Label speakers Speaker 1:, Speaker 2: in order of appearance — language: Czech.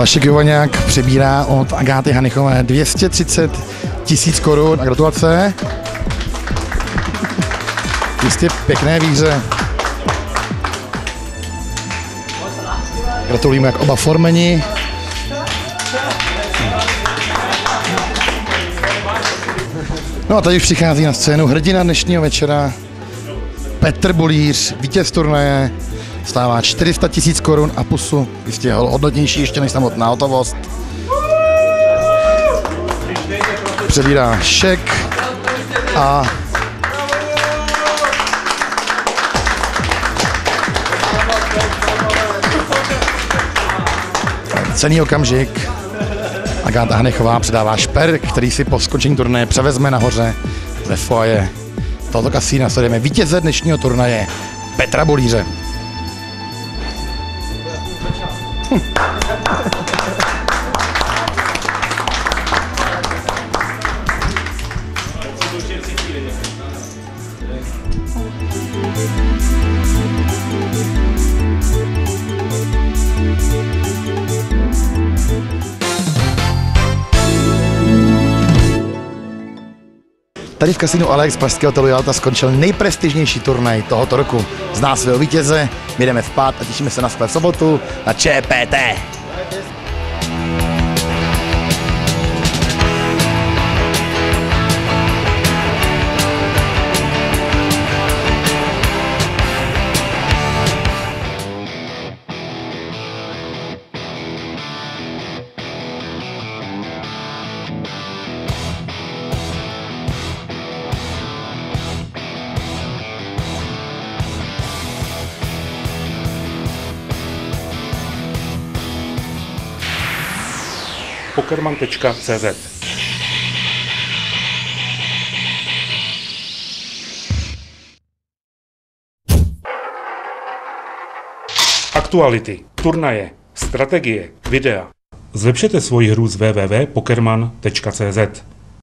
Speaker 1: Vašek Jovoňák přebírá od Agáty Hanichové 230 tisíc korun a gratulace. Jistě pěkné víře. Gratulujeme jak oba formeni. No a tady už přichází na scénu hrdina dnešního večera, Petr Bulíř, vítěz turnaje, stává 400 tisíc korun a pusu, jistě hodnotnější ještě než samotná hotovost. Přebírá šek a cený okamžik. Agáta Hanechová předává šper, který si po skončení turnaje převezme nahoře ve foaje tohoto kasína. Sledujeme vítěze dnešního turnaje Petra Bolíře. Tady v kasinu Alex Pražského Jalta skončil nejprestižnější turnaj tohoto roku. Zná svého vítěze, my jdeme vpát a těšíme se na sklep sobotu na ČPT.
Speaker 2: pokerman.cz Aktuality, turnaje, strategie, videa. Zlepšete svoji hru z www.pokerman.cz